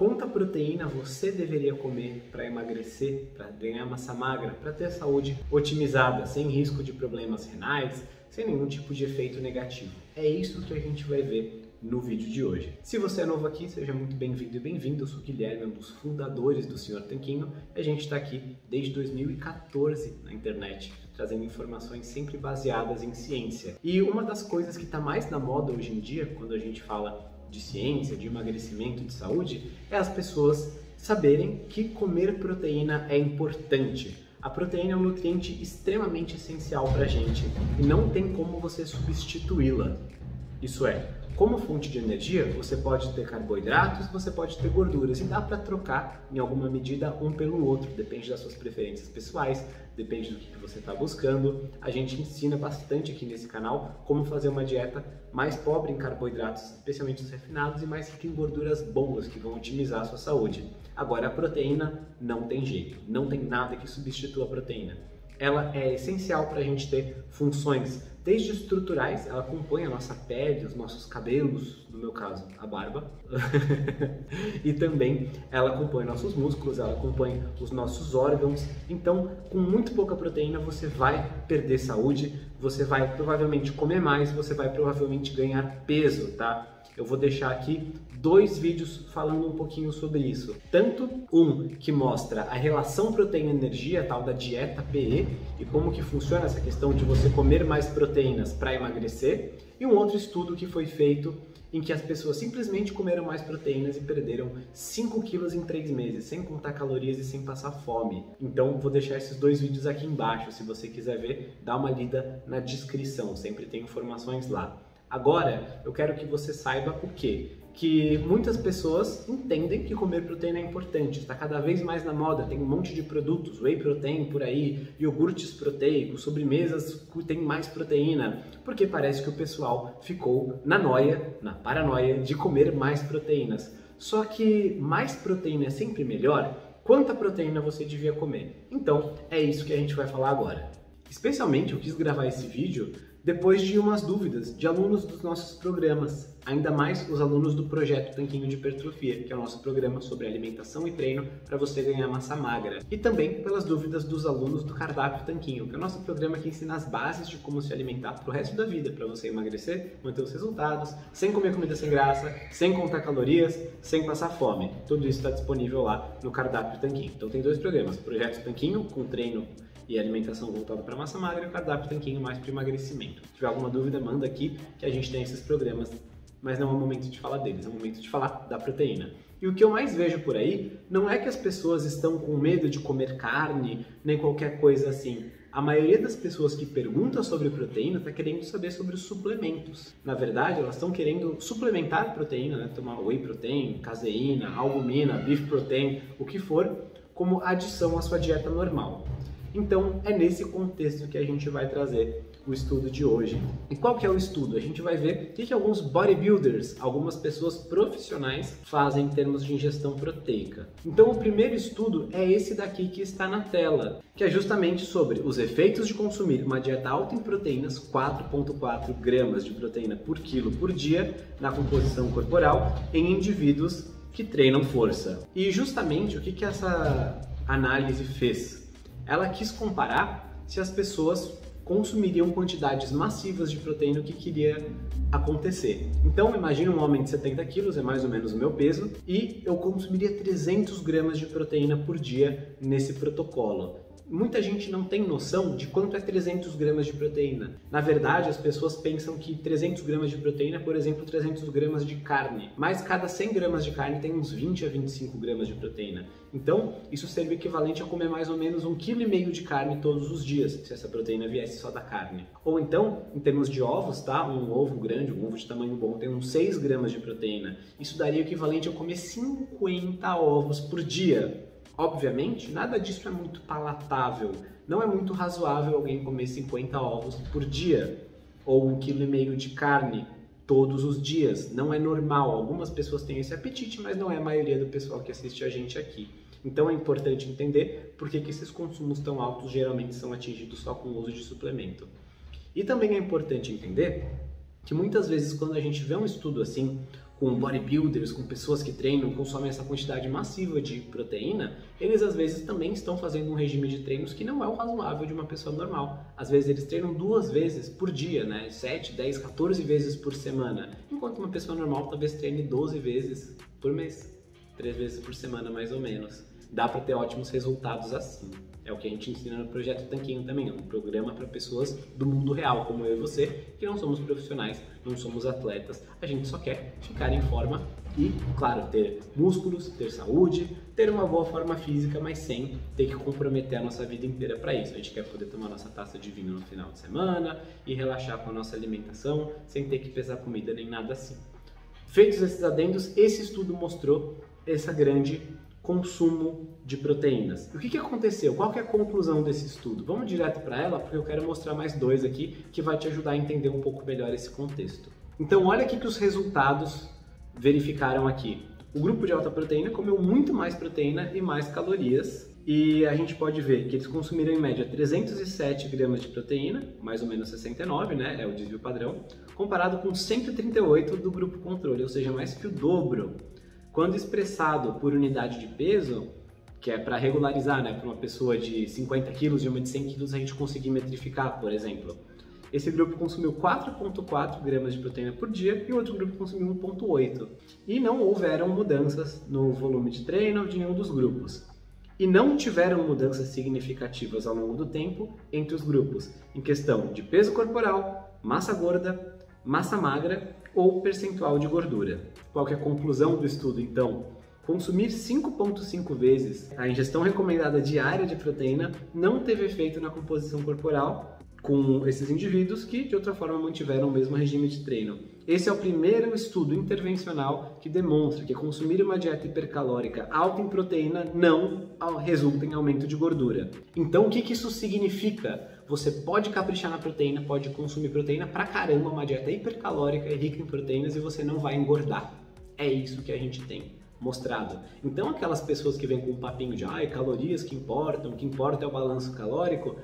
quanta proteína você deveria comer para emagrecer, para ganhar massa magra, para ter a saúde otimizada, sem risco de problemas renais, sem nenhum tipo de efeito negativo. É isso que a gente vai ver no vídeo de hoje. Se você é novo aqui, seja muito bem-vindo e bem-vindo. Eu sou o Guilherme, um dos fundadores do Senhor Tanquinho. A gente está aqui desde 2014 na internet, trazendo informações sempre baseadas em ciência. E uma das coisas que está mais na moda hoje em dia, quando a gente fala de ciência, de emagrecimento, de saúde, é as pessoas saberem que comer proteína é importante. A proteína é um nutriente extremamente essencial para a gente e não tem como você substituí-la. Isso é, como fonte de energia, você pode ter carboidratos, você pode ter gorduras e dá para trocar em alguma medida um pelo outro, depende das suas preferências pessoais, depende do que você está buscando. A gente ensina bastante aqui nesse canal como fazer uma dieta mais pobre em carboidratos, especialmente os refinados, e mais rica em gorduras boas que vão otimizar a sua saúde. Agora, a proteína não tem jeito, não tem nada que substitua a proteína. Ela é essencial para a gente ter funções desde estruturais, ela compõe a nossa pele, os nossos cabelos, no meu caso, a barba, e também ela compõe nossos músculos, ela compõe os nossos órgãos. Então, com muito pouca proteína, você vai perder saúde, você vai provavelmente comer mais, você vai provavelmente ganhar peso, tá? Eu vou deixar aqui dois vídeos falando um pouquinho sobre isso. Tanto um que mostra a relação proteína-energia, tal da dieta PE, e como que funciona essa questão de você comer mais proteínas para emagrecer, e um outro estudo que foi feito em que as pessoas simplesmente comeram mais proteínas e perderam 5 quilos em 3 meses, sem contar calorias e sem passar fome. Então vou deixar esses dois vídeos aqui embaixo, se você quiser ver, dá uma lida na descrição, sempre tem informações lá. Agora, eu quero que você saiba o que? Que muitas pessoas entendem que comer proteína é importante. Está cada vez mais na moda, tem um monte de produtos, whey protein por aí, iogurtes proteicos, sobremesas que tem mais proteína, porque parece que o pessoal ficou na noia, na paranoia de comer mais proteínas. Só que mais proteína é sempre melhor? Quanta proteína você devia comer? Então, é isso que a gente vai falar agora. Especialmente eu quis gravar esse vídeo depois de umas dúvidas de alunos dos nossos programas, ainda mais os alunos do projeto Tanquinho de Hipertrofia, que é o nosso programa sobre alimentação e treino para você ganhar massa magra, e também pelas dúvidas dos alunos do Cardápio Tanquinho, que é o nosso programa que ensina as bases de como se alimentar para o resto da vida, para você emagrecer, manter os resultados, sem comer comida sem graça, sem contar calorias, sem passar fome. Tudo isso está disponível lá no Cardápio Tanquinho. Então tem dois programas, Projeto Tanquinho com treino e alimentação voltada para massa magra cardápio tanquinho mais para emagrecimento. Se tiver alguma dúvida, manda aqui que a gente tem esses programas, mas não é o momento de falar deles, é o momento de falar da proteína. E o que eu mais vejo por aí não é que as pessoas estão com medo de comer carne, nem qualquer coisa assim. A maioria das pessoas que pergunta sobre proteína está querendo saber sobre os suplementos. Na verdade, elas estão querendo suplementar proteína, né? tomar whey protein, caseína, albumina, beef protein, o que for, como adição à sua dieta normal. Então é nesse contexto que a gente vai trazer o estudo de hoje. E qual que é o estudo? A gente vai ver o que, que alguns bodybuilders, algumas pessoas profissionais fazem em termos de ingestão proteica. Então o primeiro estudo é esse daqui que está na tela, que é justamente sobre os efeitos de consumir uma dieta alta em proteínas, 4.4 gramas de proteína por quilo por dia na composição corporal em indivíduos que treinam força. E justamente o que, que essa análise fez? Ela quis comparar se as pessoas consumiriam quantidades massivas de proteína, que queria acontecer. Então, imagine um homem de 70 quilos, é mais ou menos o meu peso, e eu consumiria 300 gramas de proteína por dia nesse protocolo muita gente não tem noção de quanto é 300 gramas de proteína. Na verdade, as pessoas pensam que 300 gramas de proteína é, por exemplo, 300 gramas de carne. Mas cada 100 gramas de carne tem uns 20 a 25 gramas de proteína. Então, isso seria o equivalente a comer mais ou menos um quilo e meio de carne todos os dias, se essa proteína viesse só da carne. Ou então, em termos de ovos, tá? Um ovo grande, um ovo de tamanho bom, tem uns 6 gramas de proteína. Isso daria o equivalente a comer 50 ovos por dia. Obviamente, nada disso é muito palatável. Não é muito razoável alguém comer 50 ovos por dia ou um quilo e meio de carne todos os dias. Não é normal. Algumas pessoas têm esse apetite, mas não é a maioria do pessoal que assiste a gente aqui. Então é importante entender por que, que esses consumos tão altos geralmente são atingidos só com o uso de suplemento. E também é importante entender que muitas vezes quando a gente vê um estudo assim, com bodybuilders, com pessoas que treinam, consomem essa quantidade massiva de proteína, eles às vezes também estão fazendo um regime de treinos que não é o razoável de uma pessoa normal. Às vezes eles treinam duas vezes por dia, né? 7, 10, 14 vezes por semana, enquanto uma pessoa normal talvez treine 12 vezes por mês, 3 vezes por semana mais ou menos. Dá para ter ótimos resultados assim. É o que a gente ensina no Projeto Tanquinho também, é um programa para pessoas do mundo real, como eu e você, que não somos profissionais, não somos atletas. A gente só quer ficar em forma e, claro, ter músculos, ter saúde, ter uma boa forma física, mas sem ter que comprometer a nossa vida inteira para isso. A gente quer poder tomar nossa taça de vinho no final de semana e relaxar com a nossa alimentação, sem ter que pesar comida nem nada assim. Feitos esses adendos, esse estudo mostrou essa grande consumo de proteínas. O que, que aconteceu? Qual que é a conclusão desse estudo? Vamos direto para ela, porque eu quero mostrar mais dois aqui que vai te ajudar a entender um pouco melhor esse contexto. Então, olha aqui que os resultados verificaram aqui. O grupo de alta proteína comeu muito mais proteína e mais calorias, e a gente pode ver que eles consumiram em média 307 gramas de proteína, mais ou menos 69, né? É o desvio padrão, comparado com 138 do grupo controle, ou seja, mais que o dobro. Quando expressado por unidade de peso, que é para regularizar, né, para uma pessoa de 50 quilos e uma de 100 quilos, a gente conseguir metrificar, por exemplo. Esse grupo consumiu 4,4 gramas de proteína por dia e o outro grupo consumiu 1,8. E não houveram mudanças no volume de treino de nenhum dos grupos. E não tiveram mudanças significativas ao longo do tempo entre os grupos, em questão de peso corporal, massa gorda, massa magra ou percentual de gordura. Qual é a conclusão do estudo, então? Consumir 5,5 vezes a ingestão recomendada diária de proteína não teve efeito na composição corporal com esses indivíduos que, de outra forma, mantiveram o mesmo regime de treino. Esse é o primeiro estudo intervencional que demonstra que consumir uma dieta hipercalórica alta em proteína não resulta em aumento de gordura. Então, o que, que isso significa? Você pode caprichar na proteína, pode consumir proteína pra caramba, uma dieta hipercalórica e rica em proteínas e você não vai engordar. É isso que a gente tem mostrado. Então, aquelas pessoas que vêm com um papinho de ah, calorias que importam, o que importa é o balanço calórico,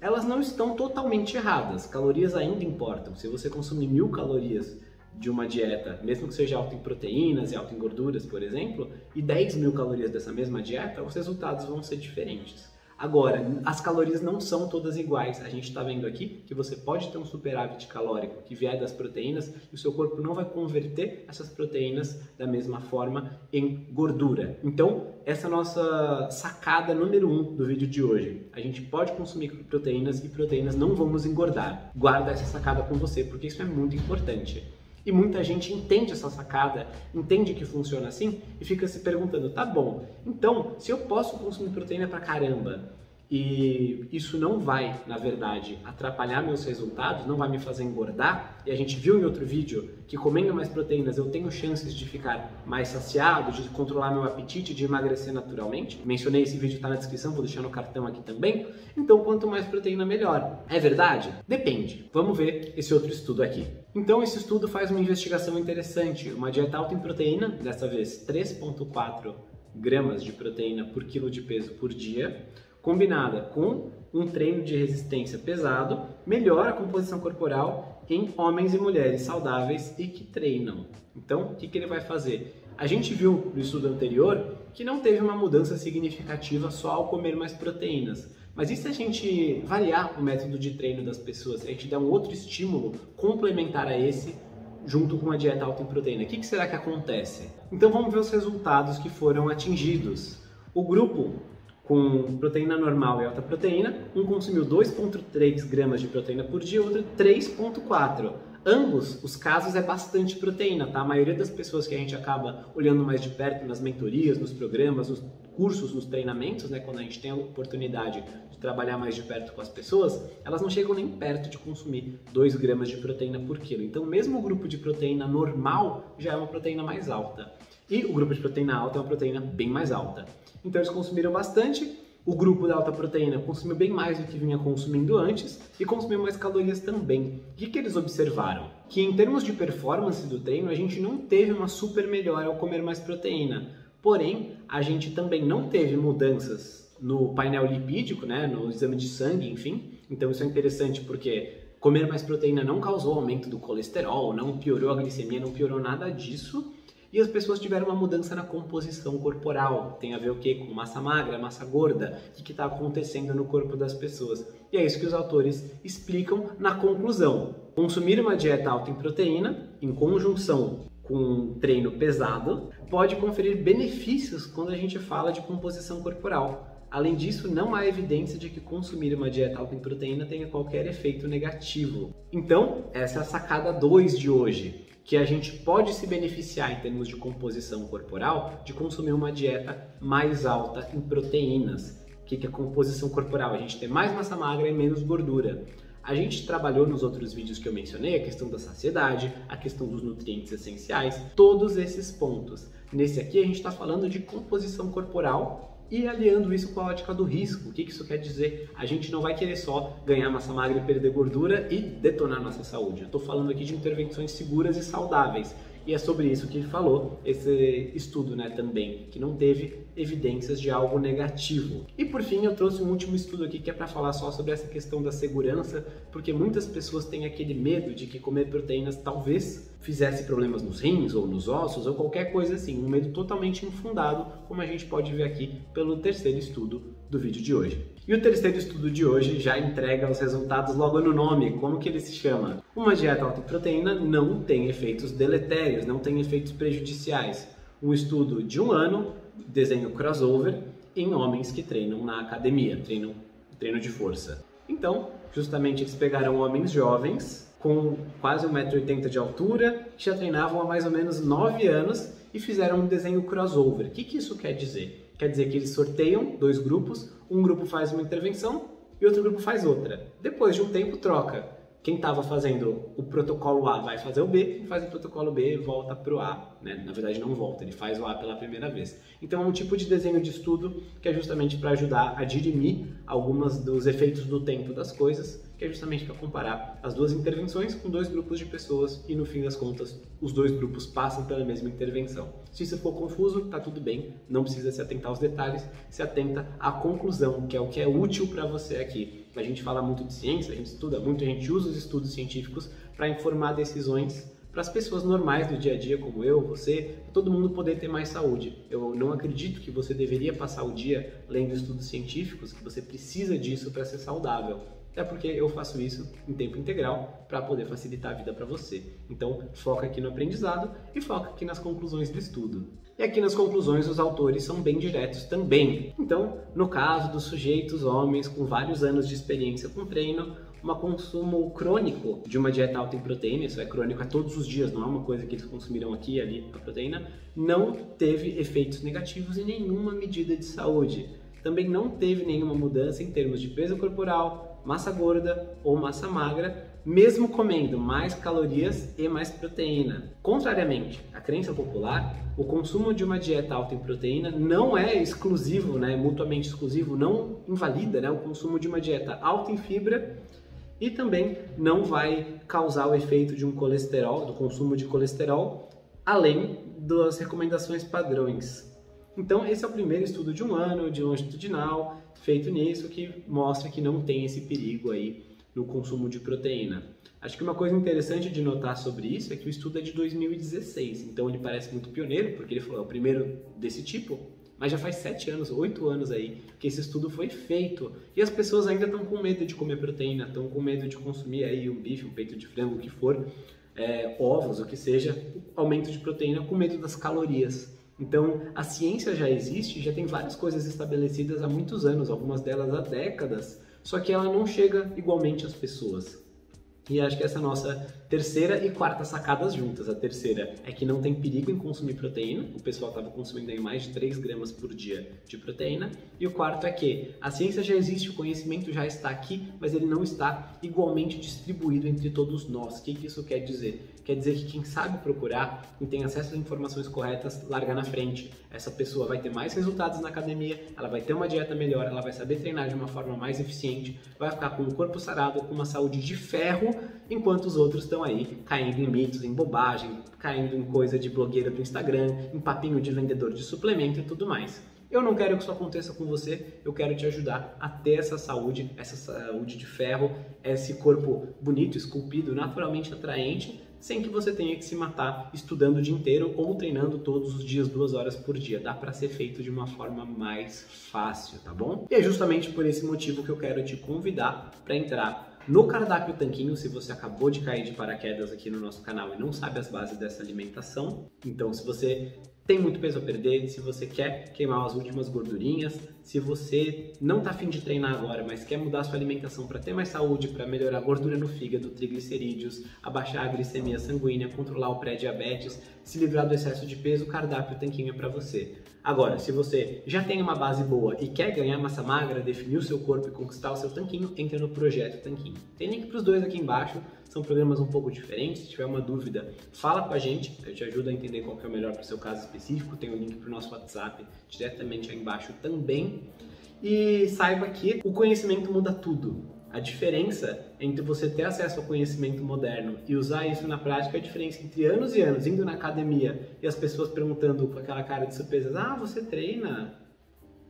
elas não estão totalmente erradas. Calorias ainda importam. Se você consumir mil calorias de uma dieta, mesmo que seja alta em proteínas e alta em gorduras, por exemplo, e 10 mil calorias dessa mesma dieta, os resultados vão ser diferentes. Agora, as calorias não são todas iguais. A gente está vendo aqui que você pode ter um superávit calórico que vier das proteínas e o seu corpo não vai converter essas proteínas da mesma forma em gordura. Então, essa é a nossa sacada número um do vídeo de hoje. A gente pode consumir proteínas e proteínas não vão nos engordar. Guarda essa sacada com você, porque isso é muito importante. E muita gente entende essa sacada, entende que funciona assim e fica se perguntando: tá bom, então se eu posso consumir proteína pra caramba e isso não vai, na verdade, atrapalhar meus resultados, não vai me fazer engordar. E a gente viu em outro vídeo que comendo mais proteínas eu tenho chances de ficar mais saciado, de controlar meu apetite, de emagrecer naturalmente. Mencionei esse vídeo, está na descrição, vou deixar no cartão aqui também. Então, quanto mais proteína, melhor. É verdade? Depende. Vamos ver esse outro estudo aqui. Então, esse estudo faz uma investigação interessante. Uma dieta alta em proteína, dessa vez 3,4 gramas de proteína por quilo de peso por dia combinada com um treino de resistência pesado, melhora a composição corporal em homens e mulheres saudáveis e que treinam. Então, o que, que ele vai fazer? A gente viu no estudo anterior que não teve uma mudança significativa só ao comer mais proteínas. Mas e se a gente variar o método de treino das pessoas? A gente der um outro estímulo complementar a esse junto com uma dieta alta em proteína? O que, que será que acontece? Então vamos ver os resultados que foram atingidos. O grupo com proteína normal e alta proteína, um consumiu 2,3 gramas de proteína por dia, outro 3,4. Ambos os casos é bastante proteína, tá? A maioria das pessoas que a gente acaba olhando mais de perto nas mentorias, nos programas, nos cursos, nos treinamentos, né? Quando a gente tem a oportunidade de trabalhar mais de perto com as pessoas, elas não chegam nem perto de consumir 2 gramas de proteína por quilo. Então, mesmo o grupo de proteína normal já é uma proteína mais alta. E o grupo de proteína alta é uma proteína bem mais alta. Então eles consumiram bastante. O grupo da alta proteína consumiu bem mais do que vinha consumindo antes e consumiu mais calorias também. O que, que eles observaram? Que em termos de performance do treino, a gente não teve uma super melhora ao comer mais proteína. Porém, a gente também não teve mudanças no painel lipídico, né, no exame de sangue, enfim. Então isso é interessante porque comer mais proteína não causou aumento do colesterol, não piorou a glicemia, não piorou nada disso E as pessoas tiveram uma mudança na composição corporal. Tem a ver o que? Com massa magra, massa gorda. O que está acontecendo no corpo das pessoas? E é isso que os autores explicam na conclusão. Consumir uma dieta alta em proteína, em conjunção com treino pesado, pode conferir benefícios quando a gente fala de composição corporal. Além disso, não há evidência de que consumir uma dieta alta em proteína tenha qualquer efeito negativo. Então, essa é a sacada 2 de hoje que a gente pode se beneficiar em termos de composição corporal de consumir uma dieta mais alta em proteínas. O que é composição corporal? A gente tem mais massa magra e menos gordura. A gente trabalhou nos outros vídeos que eu mencionei a questão da saciedade, a questão dos nutrientes essenciais, todos esses pontos. Nesse aqui a gente está falando de composição corporal e aliando isso com a ótica do risco. O que isso quer dizer? A gente não vai querer só ganhar massa magra perder gordura e detonar nossa saúde. Eu estou falando aqui de intervenções seguras e saudáveis. E é sobre isso que falou, esse estudo né, também, que não teve evidências de algo negativo. E por fim, eu trouxe um último estudo aqui que é para falar só sobre essa questão da segurança, porque muitas pessoas têm aquele medo de que comer proteínas talvez fizesse problemas nos rins ou nos ossos ou qualquer coisa assim, um medo totalmente infundado, como a gente pode ver aqui pelo terceiro estudo do vídeo de hoje. E o terceiro estudo de hoje já entrega os resultados logo no nome. Como que ele se chama? Uma dieta alta em proteína não tem efeitos deletérios, não tem efeitos prejudiciais. Um estudo de um ano, desenho crossover, em homens que treinam na academia, treinam treino de força. Então, justamente eles pegaram homens jovens com quase 1,80m de altura, que já treinavam há mais ou menos 9 anos e fizeram um desenho crossover. O que, que isso quer dizer? Quer dizer que eles sorteiam dois grupos, um grupo faz uma intervenção e outro grupo faz outra. Depois de um tempo, troca quem estava fazendo o protocolo A vai fazer o B, quem faz o protocolo B volta para o A. Né? Na verdade, não volta, ele faz o A pela primeira vez. Então, é um tipo de desenho de estudo que é justamente para ajudar a dirimir alguns dos efeitos do tempo das coisas que é justamente para comparar as duas intervenções com dois grupos de pessoas e no fim das contas os dois grupos passam pela mesma intervenção. Se isso for confuso, tá tudo bem, não precisa se atentar aos detalhes, se atenta à conclusão, que é o que é útil para você aqui. A gente fala muito de ciência, a gente estuda muito, a gente usa os estudos científicos para informar decisões para as pessoas normais do dia a dia, como eu, você, todo mundo poder ter mais saúde. Eu não acredito que você deveria passar o dia lendo estudos científicos, que você precisa disso para ser saudável é porque eu faço isso em tempo integral para poder facilitar a vida para você. Então, foca aqui no aprendizado e foca aqui nas conclusões do estudo. E aqui nas conclusões os autores são bem diretos também. Então, no caso dos sujeitos homens com vários anos de experiência com treino, um consumo crônico de uma dieta alta em proteína, isso é crônico a todos os dias, não é uma coisa que eles consumiram aqui e ali a proteína, não teve efeitos negativos em nenhuma medida de saúde. Também não teve nenhuma mudança em termos de peso corporal, massa gorda ou massa magra, mesmo comendo mais calorias e mais proteína. Contrariamente à crença popular, o consumo de uma dieta alta em proteína não é exclusivo, né, mutuamente exclusivo, não invalida né, o consumo de uma dieta alta em fibra e também não vai causar o efeito de um colesterol, do consumo de colesterol, além das recomendações padrões. Então, esse é o primeiro estudo de um ano, de longitudinal, feito nisso, que mostra que não tem esse perigo aí no consumo de proteína. Acho que uma coisa interessante de notar sobre isso é que o estudo é de 2016, então ele parece muito pioneiro, porque ele falou, é o primeiro desse tipo, mas já faz sete anos, oito anos aí que esse estudo foi feito e as pessoas ainda estão com medo de comer proteína, estão com medo de consumir aí um bife, um peito de frango, o que for, é, ovos, o que seja, aumento de proteína com medo das calorias. Então, a ciência já existe, já tem várias coisas estabelecidas há muitos anos, algumas delas há décadas, só que ela não chega igualmente às pessoas. E acho que essa é a nossa terceira e quarta sacadas juntas. A terceira é que não tem perigo em consumir proteína, o pessoal estava consumindo aí mais de 3 gramas por dia de proteína. E o quarto é que a ciência já existe, o conhecimento já está aqui, mas ele não está igualmente distribuído entre todos nós. O que, que isso quer dizer? Quer dizer que quem sabe procurar e tem acesso às informações corretas, larga na frente. Essa pessoa vai ter mais resultados na academia, ela vai ter uma dieta melhor, ela vai saber treinar de uma forma mais eficiente, vai ficar com o corpo sarado, com uma saúde de ferro, enquanto os outros estão aí caindo em mitos, em bobagem, caindo em coisa de blogueira do Instagram, em papinho de vendedor de suplemento e tudo mais. Eu não quero que isso aconteça com você, eu quero te ajudar a ter essa saúde, essa saúde de ferro, esse corpo bonito, esculpido, naturalmente atraente, sem que você tenha que se matar estudando o dia inteiro ou treinando todos os dias duas horas por dia. Dá para ser feito de uma forma mais fácil, tá bom? E é justamente por esse motivo que eu quero te convidar para entrar no cardápio Tanquinho, se você acabou de cair de paraquedas aqui no nosso canal e não sabe as bases dessa alimentação, então se você tem muito peso a perder, se você quer queimar as últimas gordurinhas, se você não está afim de treinar agora, mas quer mudar sua alimentação para ter mais saúde, para melhorar a gordura no fígado, triglicerídeos, abaixar a glicemia sanguínea, controlar o pré-diabetes, se livrar do excesso de peso, o cardápio tanquinho é para você. Agora, se você já tem uma base boa e quer ganhar massa magra, definir o seu corpo e conquistar o seu tanquinho, entra no projeto Tanquinho. Tem link para os dois aqui embaixo, são programas um pouco diferentes. Se tiver uma dúvida, fala com a gente, eu te ajudo a entender qual que é o melhor para o seu caso específico. Tem o link para o nosso WhatsApp diretamente aí embaixo também. E saiba que o conhecimento muda tudo. A diferença entre você ter acesso ao conhecimento moderno e usar isso na prática é a diferença entre anos e anos indo na academia e as pessoas perguntando com aquela cara de surpresa: Ah, você treina?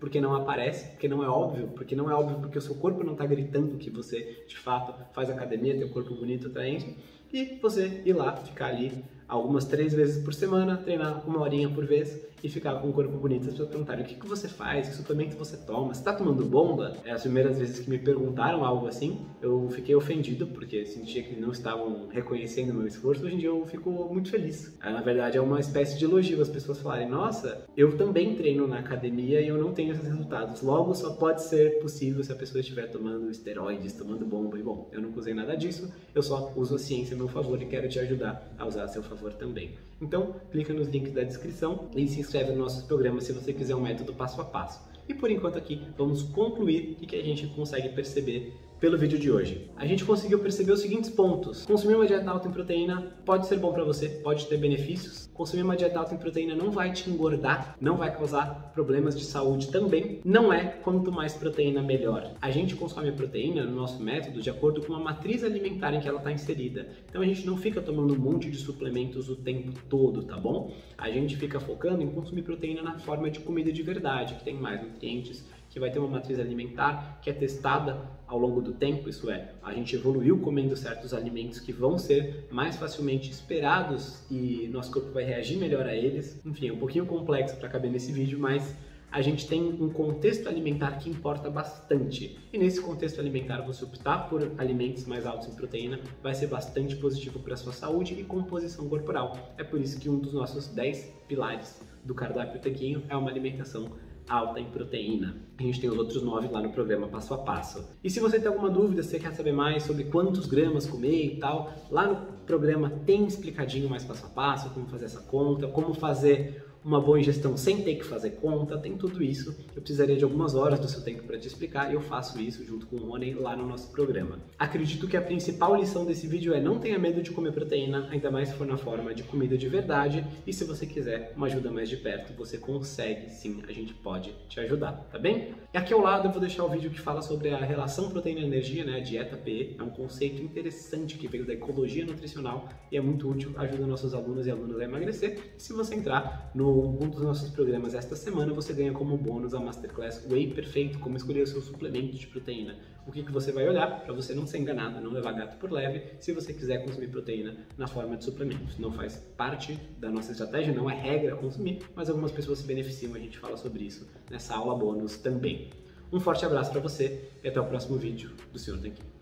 Porque não aparece, porque não é óbvio, porque não é óbvio porque o seu corpo não está gritando que você de fato faz academia, tem um corpo bonito, atraente, e você ir lá, ficar ali algumas três vezes por semana, treinar uma horinha por vez e ficar com um corpo bonito. As pessoas perguntarem o que, que você faz, que suplemento você toma, você está tomando bomba? É, as primeiras vezes que me perguntaram algo assim, eu fiquei ofendido porque sentia que não estavam reconhecendo o meu esforço. Hoje em dia eu fico muito feliz. É, na verdade é uma espécie de elogio as pessoas falarem: nossa, eu também treino na academia e eu não tenho esses resultados. Logo, só pode ser possível se a pessoa estiver tomando esteroides, tomando bomba. E bom, eu não usei nada disso, eu só uso a ciência a meu favor e quero te ajudar a usar a seu favor também. Então, clica nos links da descrição e se inscreve no nosso programa se você quiser um método passo a passo. E por enquanto aqui, vamos concluir o que a gente consegue perceber pelo vídeo de hoje. A gente conseguiu perceber os seguintes pontos. Consumir uma dieta alta em proteína pode ser bom para você, pode ter benefícios. Consumir uma dieta alta em proteína não vai te engordar, não vai causar problemas de saúde também. Não é quanto mais proteína melhor. A gente consome a proteína no nosso método de acordo com a matriz alimentar em que ela está inserida. Então a gente não fica tomando um monte de suplementos o tempo todo, tá bom? A gente fica focando em consumir proteína na forma de comida de verdade, que tem mais nutrientes, que vai ter uma matriz alimentar que é testada ao longo do tempo, isso é, a gente evoluiu comendo certos alimentos que vão ser mais facilmente esperados e nosso corpo vai reagir melhor a eles. Enfim, é um pouquinho complexo para caber nesse vídeo, mas a gente tem um contexto alimentar que importa bastante. E nesse contexto alimentar, você optar por alimentos mais altos em proteína vai ser bastante positivo para a sua saúde e composição corporal. É por isso que um dos nossos 10 pilares do cardápio Tanquinho é uma alimentação alta em proteína. A gente tem os outros nove lá no programa passo a passo. E se você tem alguma dúvida, se quer saber mais sobre quantos gramas comer e tal, lá no programa tem explicadinho mais passo a passo, como fazer essa conta, como fazer uma boa ingestão sem ter que fazer conta, tem tudo isso. Eu precisaria de algumas horas do seu tempo para te explicar e eu faço isso junto com o Rony lá no nosso programa. Acredito que a principal lição desse vídeo é não tenha medo de comer proteína, ainda mais se for na forma de comida de verdade. E se você quiser uma ajuda mais de perto, você consegue sim, a gente pode te ajudar, tá bem? E aqui ao lado eu vou deixar o vídeo que fala sobre a relação proteína-energia, né, a dieta PE. É um conceito interessante que veio da ecologia nutricional e é muito útil, ajuda nossos alunos e alunas a emagrecer. Se você entrar um dos nossos programas esta semana, você ganha como bônus a Masterclass Whey Perfeito, como escolher o seu suplemento de proteína. O que, que você vai olhar para você não ser enganado, não levar gato por leve, se você quiser consumir proteína na forma de suplementos. Não faz parte da nossa estratégia, não é regra consumir, mas algumas pessoas se beneficiam, a gente fala sobre isso nessa aula bônus também. Um forte abraço para você e até o próximo vídeo do Senhor Tanquinho.